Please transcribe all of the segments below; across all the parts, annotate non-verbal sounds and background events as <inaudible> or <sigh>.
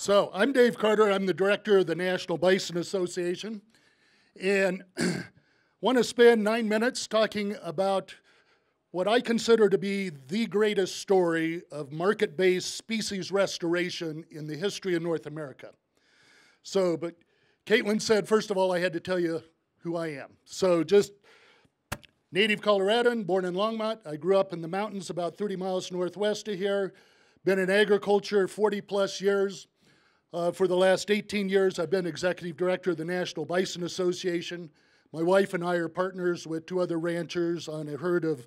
So, I'm Dave Carter. I'm the director of the National Bison Association. And <clears throat> want to spend nine minutes talking about what I consider to be the greatest story of market based species restoration in the history of North America. So, but Caitlin said, first of all, I had to tell you who I am. So, just native Coloradan, born in Longmont. I grew up in the mountains about 30 miles northwest of here. Been in agriculture 40 plus years. Uh, for the last 18 years, I've been executive director of the National Bison Association. My wife and I are partners with two other ranchers on a herd of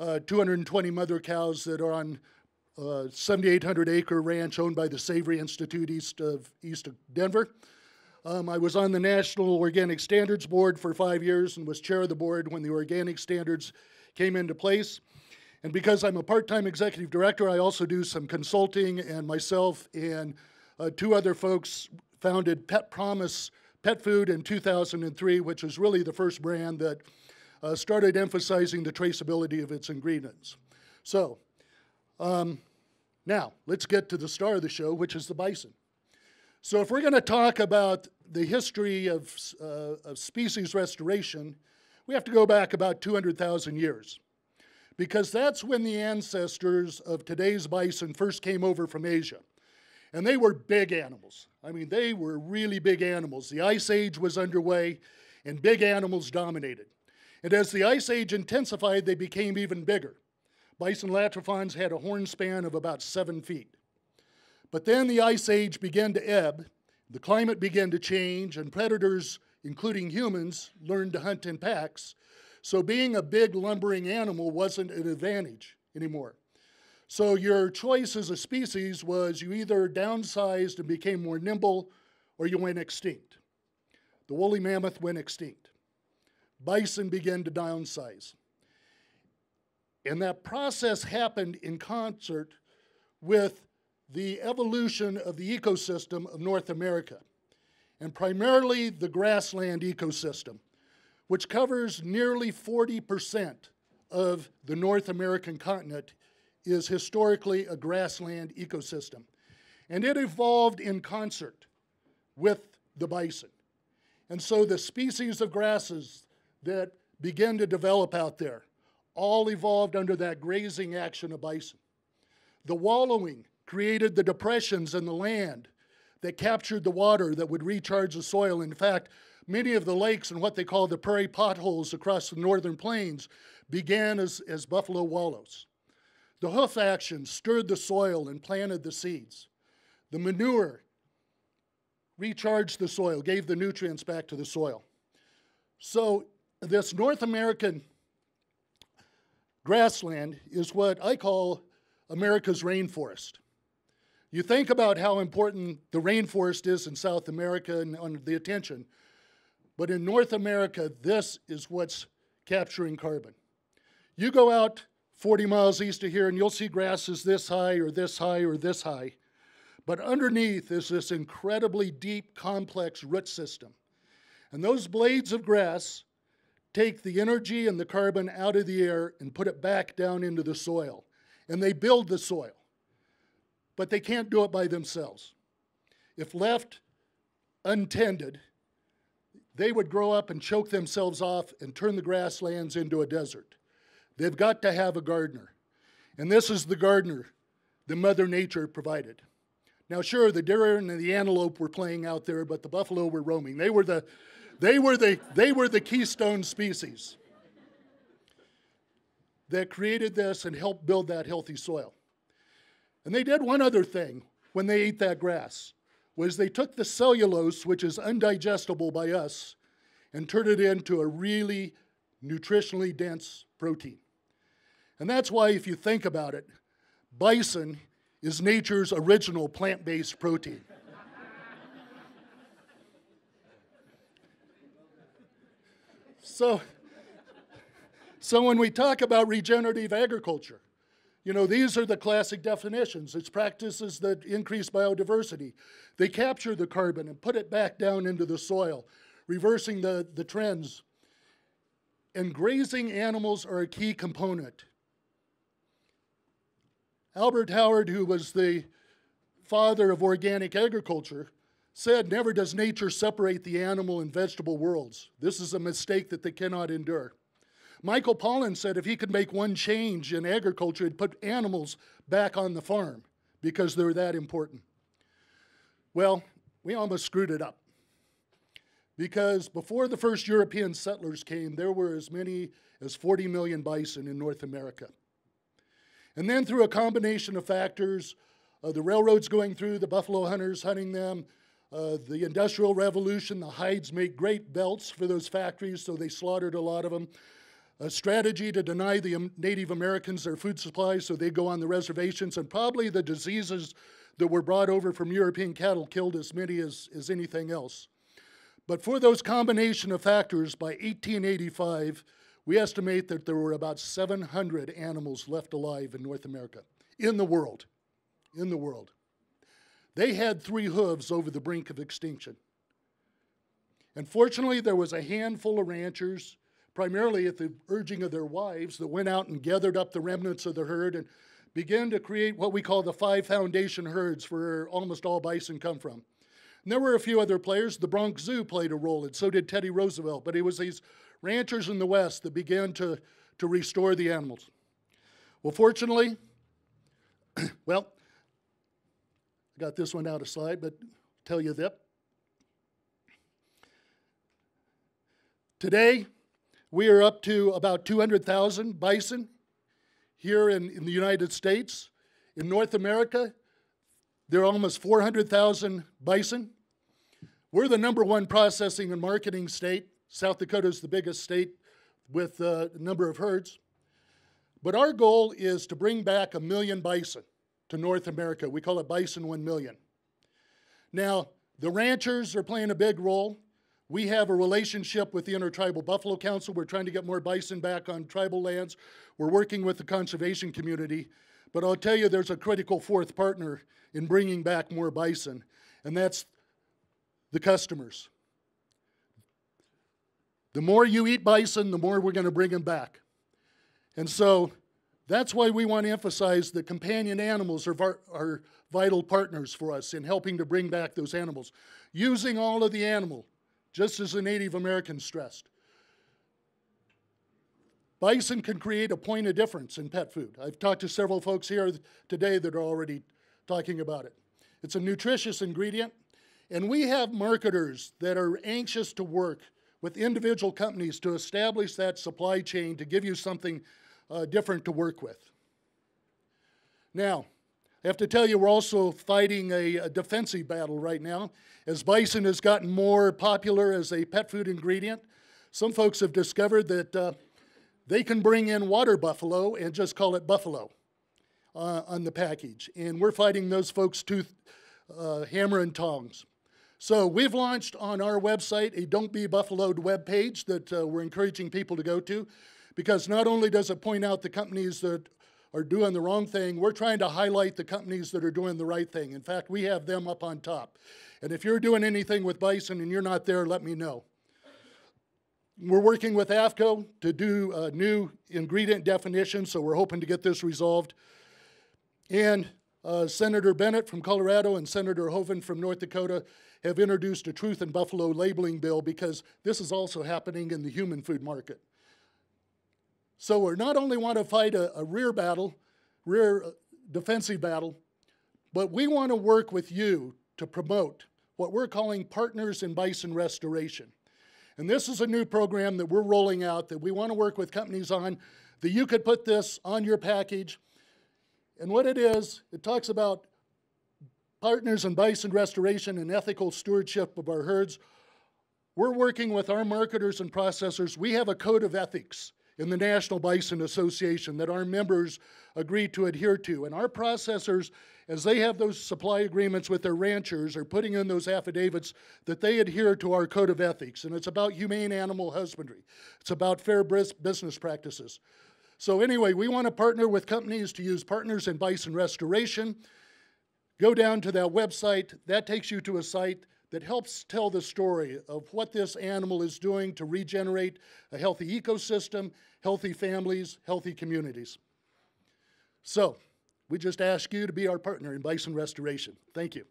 uh, 220 mother cows that are on a uh, 7,800 acre ranch owned by the Savory Institute east of, east of Denver. Um, I was on the National Organic Standards Board for five years and was chair of the board when the organic standards came into place. And because I'm a part time executive director, I also do some consulting, and myself and uh, two other folks founded Pet Promise Pet Food in 2003, which was really the first brand that uh, started emphasizing the traceability of its ingredients. So, um, now let's get to the star of the show, which is the bison. So, if we're going to talk about the history of, uh, of species restoration, we have to go back about 200,000 years because that's when the ancestors of today's bison first came over from Asia. And they were big animals. I mean, they were really big animals. The Ice Age was underway, and big animals dominated. And as the Ice Age intensified, they became even bigger. Bison latifrons had a horn span of about seven feet. But then the Ice Age began to ebb, the climate began to change, and predators, including humans, learned to hunt in packs. So being a big lumbering animal wasn't an advantage anymore. So your choice as a species was you either downsized and became more nimble or you went extinct. The woolly mammoth went extinct. Bison began to downsize. And that process happened in concert with the evolution of the ecosystem of North America, and primarily the grassland ecosystem, which covers nearly 40% of the North American continent is historically a grassland ecosystem. And it evolved in concert with the bison. And so the species of grasses that began to develop out there all evolved under that grazing action of bison. The wallowing created the depressions in the land that captured the water that would recharge the soil. In fact, many of the lakes and what they call the prairie potholes across the northern plains began as, as buffalo wallows. The hoof action stirred the soil and planted the seeds. The manure recharged the soil, gave the nutrients back to the soil. So, this North American grassland is what I call America's rainforest. You think about how important the rainforest is in South America and on the attention, but in North America, this is what's capturing carbon. You go out 40 miles east of here, and you'll see grasses this high or this high or this high. But underneath is this incredibly deep, complex root system. And those blades of grass take the energy and the carbon out of the air and put it back down into the soil. And they build the soil. But they can't do it by themselves. If left untended, they would grow up and choke themselves off and turn the grasslands into a desert. They've got to have a gardener. And this is the gardener that Mother Nature provided. Now, sure, the deer and the antelope were playing out there, but the buffalo were roaming. They were the, they were the, they were the keystone species that created this and helped build that healthy soil. And they did one other thing when they ate that grass was they took the cellulose, which is undigestible by us, and turned it into a really nutritionally dense protein. And that's why, if you think about it, bison is nature's original plant based protein. so, so, when we talk about regenerative agriculture, you know, these are the classic definitions. It's practices that increase biodiversity. They capture the carbon and put it back down into the soil, reversing the, the trends and grazing animals are a key component. Albert Howard, who was the father of organic agriculture, said, Never does nature separate the animal and vegetable worlds. This is a mistake that they cannot endure. Michael Pollan said if he could make one change in agriculture, he'd put animals back on the farm because they're that important. Well, we almost screwed it up. Because before the first European settlers came, there were as many as 40 million bison in North America. And then through a combination of factors, uh, the railroads going through, the buffalo hunters hunting them, uh, the Industrial Revolution, the hides make great belts for those factories, so they slaughtered a lot of them. A strategy to deny the Native Americans their food supply, so they go on the reservations, and probably the diseases that were brought over from European cattle killed as many as, as anything else. But for those combination of factors, by 1885, we estimate that there were about 700 animals left alive in North America, in the world, in the world. They had three hooves over the brink of extinction. And fortunately, there was a handful of ranchers, primarily at the urging of their wives, that went out and gathered up the remnants of the herd and began to create what we call the five foundation herds where almost all bison come from. And there were a few other players. The Bronx Zoo played a role, and so did Teddy Roosevelt. But it was these ranchers in the West that began to, to restore the animals. Well, fortunately, <clears throat> well, I got this one out of slide, but tell you that. Today, we are up to about 200,000 bison here in, in the United States. In North America, there are almost 400,000 bison. We're the number one processing and marketing state. South Dakota is the biggest state with a number of herds. But our goal is to bring back a million bison to North America. We call it Bison 1 Million. Now, the ranchers are playing a big role. We have a relationship with the Intertribal Buffalo Council. We're trying to get more bison back on tribal lands. We're working with the conservation community. But I'll tell you, there's a critical fourth partner in bringing back more bison, and that's the customers. The more you eat bison, the more we're going to bring them back. And so that's why we want to emphasize that companion animals are, are vital partners for us in helping to bring back those animals. Using all of the animal, just as the Native Americans stressed. Bison can create a point of difference in pet food. I've talked to several folks here today that are already talking about it. It's a nutritious ingredient, and we have marketers that are anxious to work with individual companies to establish that supply chain to give you something uh, different to work with. Now, I have to tell you, we're also fighting a, a, defensive battle right now. As bison has gotten more popular as a pet food ingredient, some folks have discovered that uh, they can bring in water buffalo and just call it buffalo uh, on the package. And we're fighting those folks tooth, uh, hammer and tongs. So we've launched on our website a Don't Be Buffaloed web page that uh, we're encouraging people to go to because not only does it point out the companies that are doing the wrong thing, we're trying to highlight the companies that are doing the right thing. In fact, we have them up on top. And if you're doing anything with bison and you're not there, let me know. We're working with AAFCO to do a new ingredient definition, so we're hoping to get this resolved. And uh, Senator Bennet from Colorado and Senator Hoeven from North Dakota have introduced a truth in buffalo labeling bill because this is also happening in the human food market. So we not only want to fight a, a rear battle, rear uh, defensive battle, but we want to work with you to promote what we're calling Partners in Bison Restoration. And this is a new program that we're rolling out that we want to work with companies on, that you could put this on your package. And what it is, it talks about partners in bison restoration and ethical stewardship of our herds. We're working with our marketers and processors. We have a code of ethics in the National Bison Association that our members agree to adhere to. And our processors as they have those supply agreements with their ranchers, are putting in those affidavits that they adhere to our code of ethics. And it's about humane animal husbandry, it's about fair business practices. So, anyway, we want to partner with companies to use partners in bison restoration. Go down to that website, that takes you to a site that helps tell the story of what this animal is doing to regenerate a healthy ecosystem, healthy families, healthy communities. So, We just ask you to be our partner in bison restoration. Thank you.